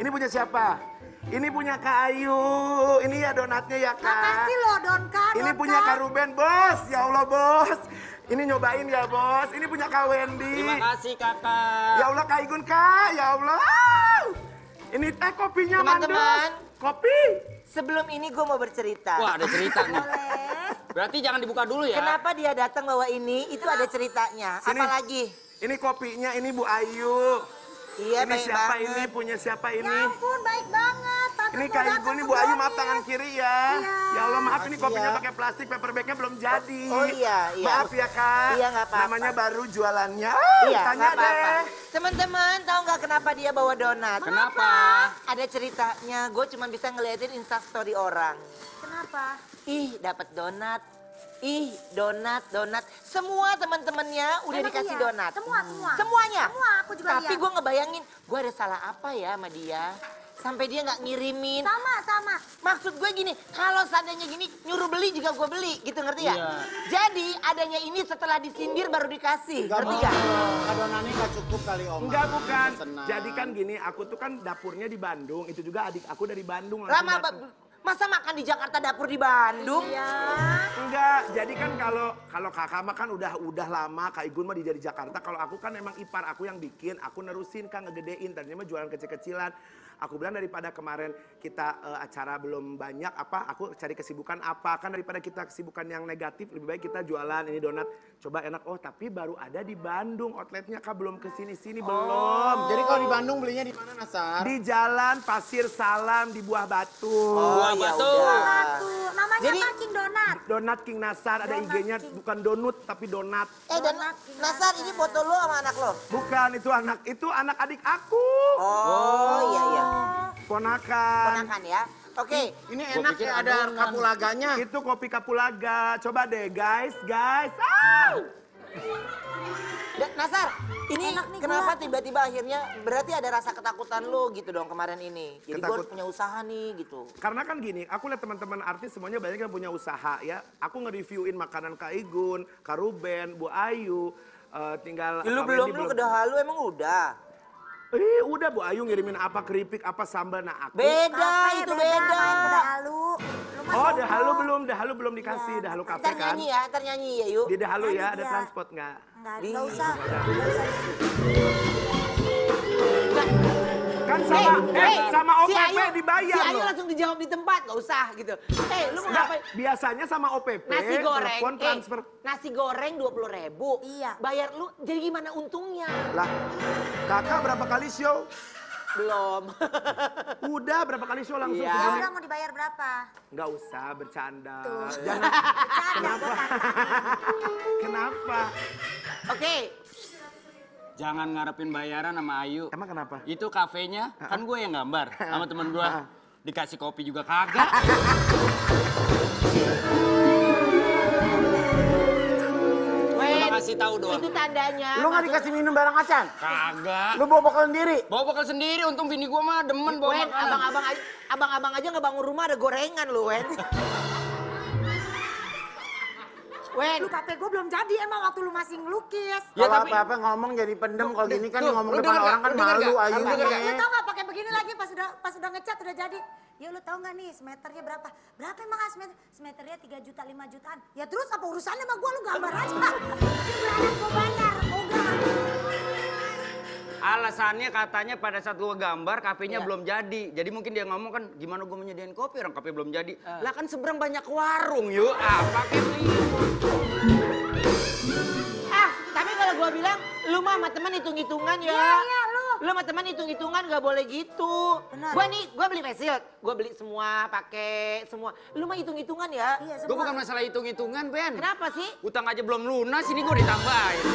Ini punya siapa? Ini punya Kak Ayu. Ini ya donatnya ya Kak. Makasih loh Donka, Ini Donka. punya Kak Ruben, bos. Ya Allah, bos. Ini nyobain ya, bos. Ini punya Kak Wendy. Terima kasih kakak. Ya Allah, Kak Igun, Kak. Ya Allah. Ini teh kopinya, Teman-teman. Mandus. Kopi. Sebelum ini gue mau bercerita. Wah ada cerita nih. Boleh. Berarti jangan dibuka dulu ya. Kenapa dia datang bawa ini? Itu ada ceritanya. Sini. Apalagi? Ini kopinya, ini Bu Ayu. Iya, ini baik siapa banget. ini? Punya siapa ini? Ya ampun, baik banget. Pantes Ini Igun, ini ke Bu Ayu, maaf tangan kiri ya. Iya. Ya Allah, maaf ini kopinya ya. pakai plastik, paper bagnya belum jadi. Oh, iya, iya. Maaf ya Kak. Iya, nggak apa-apa. Namanya baru jualannya. Ah, Iya, tanya nggak apa-apa. deh. Teman-teman, tahu nggak kenapa dia bawa donat? Kenapa? Ada ceritanya. Gue cuma bisa ngeliatin instastory orang. Kenapa? Ih, dapat donat. Ih, donat, donat. Semua teman-temannya udah Emang dikasih iya? donat. Semua, semua? Semuanya. Semua, aku juga Tapi gue ngebayangin, gue ada salah apa ya sama dia? Sampai dia nggak ngirimin. Sama, sama. Maksud gue gini, kalau seandainya gini nyuruh beli juga gue beli, gitu ngerti ya? Iya. Jadi adanya ini setelah disindir baru dikasih, ngerti gak? Adonannya nggak cukup kali Om. Enggak bukan. Senang. Jadi kan gini, aku tuh kan dapurnya di Bandung. Itu juga adik aku dari Bandung. Lama, masa makan di Jakarta dapur di Bandung? Iya. Enggak, jadi kan kalau kalau kakak mah kan udah udah lama, Kak Igun mah di dari Jakarta. Kalau aku kan emang ipar aku yang bikin, aku nerusin kan ngegedein. Tadinya mah jualan kecil-kecilan. Aku bilang daripada kemarin kita eh, acara belum banyak, apa aku cari kesibukan apa kan daripada kita kesibukan yang negatif lebih baik kita jualan ini donat coba enak oh tapi baru ada di Bandung outletnya kak belum ke sini sini belum Jadi kalau di Bandung belinya di mana Nasar? di Jalan Pasir Salam di Buah Batu Oh, Buah ya batu. udah. Tuh, namanya Jadi- apa King Donat? Donat King Nasar ada Donat IG-nya King. bukan donut tapi donat Eh dan Nasar ini foto lo sama anak lo? Bukan itu anak itu anak adik aku. Oh, iya iya. Ponakan. Ponakan ya. Oke. Ini Gua enak ya ada kapulaganya. Itu kopi kapulaga. Coba deh guys, guys. Ah! Nasar, ini Enak nih kenapa tiba-tiba akhirnya berarti ada rasa ketakutan lo gitu dong kemarin ini. Jadi gue Ketakut- punya usaha nih gitu. Karena kan gini, aku lihat teman-teman artis semuanya banyak yang punya usaha ya. Aku nge-reviewin makanan Kak Igun, Kak Ruben, Bu Ayu. eh, tinggal Lu Kak belum lu ke Dahalu emang udah. Eh, udah Bu Ayu ngirimin apa keripik, apa sambal nah aku. Beda Kafe itu ke beda. Dahalu. Oh. Dahalu belum, Dahalu belum dikasih, Iya. Dahalu kafe kan. nyanyi ya, ntar nyanyi ya yuk. Di Dahalu ya, ada transport nggak? Enggak, Di- enggak usah. Enggak usah. Kan sama, eh, sama si OPP Ayu- dibayar Si Ayu loh. langsung dijawab di tempat, gak usah gitu. Eh, lu mau Nggak, ngapain? biasanya sama OPP, Nasi goreng, telepon eh, transfer. nasi goreng dua puluh ribu. Iya. Bayar lu, jadi gimana untungnya? Lah, kakak berapa kali show? Belum. Udah berapa kali show langsung Iya. Ya udah mau dibayar berapa? Nggak usah bercanda. Tuh. Jangan. Bercanda Kenapa? Kenapa? Oke, Jangan ngarepin bayaran sama Ayu. Emang kenapa? Itu kafenya, kan gue yang gambar sama temen gue. Dikasih kopi juga kagak. Kasih tahu doang. itu tandanya. Lu nggak dikasih minum bareng acan? Kagak. Lu bawa bekal sendiri? Bawa bekal sendiri, untung bini gue mah demen bawa Wen, makanan. abang-abang aja, abang-abang aja ngebangun rumah ada gorengan lu, Wen. Wen, Lu kafe gue belum jadi emang waktu lu masih ngelukis. Ya, Kalau tapi- apa-apa ngomong jadi pendem. Kalau gini kan Tuh, ngomong lu depan orang kan malu? Ayu Lu tau gak pakai begini lagi pas udah pas udah ngecat udah jadi. Ya lu tau gak nih semeternya berapa? Berapa emang ah semeter? Semeternya 3 juta 5 jutaan. Ya terus apa urusannya sama gua lu gambar aja. Alasannya katanya pada saat gue gambar kafenya Iya. belum jadi. Jadi mungkin dia ngomong kan gimana gue menyediain kopi orang kafe belum jadi. Ah. Lah kan seberang banyak warung yuk. Apa kayak beli? ah, tapi kalau gua bilang, lu mah sama teman hitung-hitungan ya. Iya, iya, lu. Lu sama teman hitung-hitungan gak boleh gitu. Benar. Gua nih, gua beli facial, gua beli semua, pakai semua. Lu mah hitung-hitungan ya. Iya Gue semua. bukan masalah hitung-hitungan Ben. Kenapa sih? Utang aja belum lunas ini gue ditambahin.